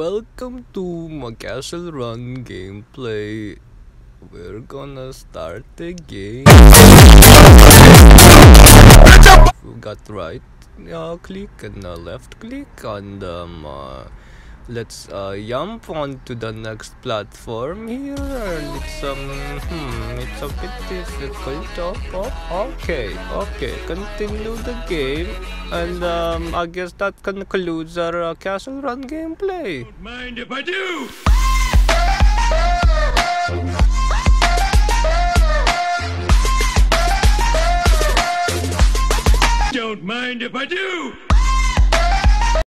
welcome to my Castle Run gameplay. We're gonna start the game. We got right uh, click and uh, left click and um, uh, let's uh, jump onto the next platform here and it's um hmm, it's a bit difficult oh, oh, okay okay continue the game and um, I guess that concludes our uh, castle run gameplay Don't mind if I do! Don't mind if I do!